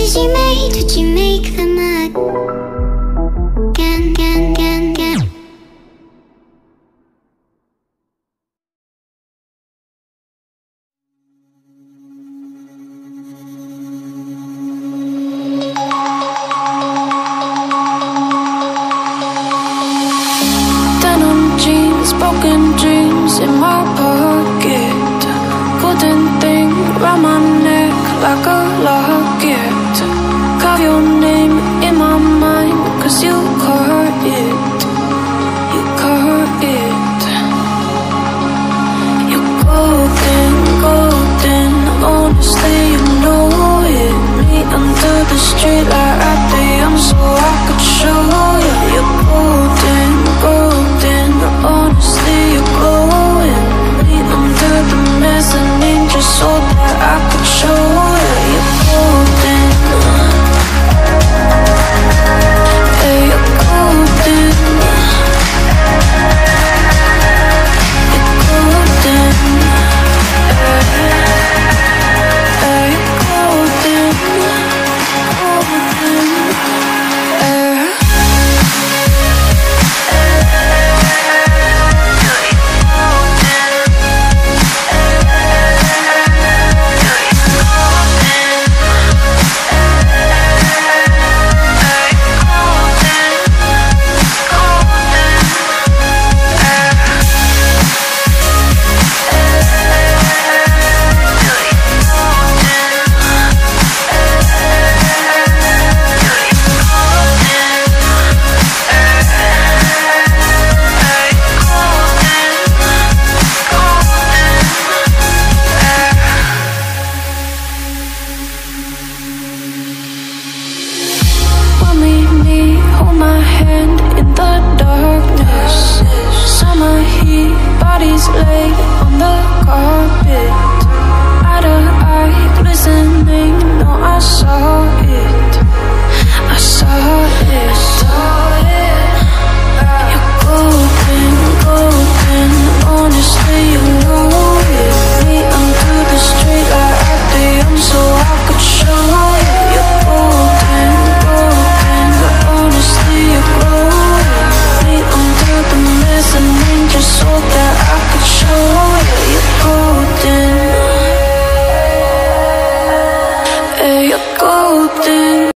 Choices you made, would you make them again, again, again, again? Denim jeans, broken dreams in my pocket. Golden thing round my neck like a cause you caught it. hand in the darkness. Summer heat, bodies laid on the carpet you're golden.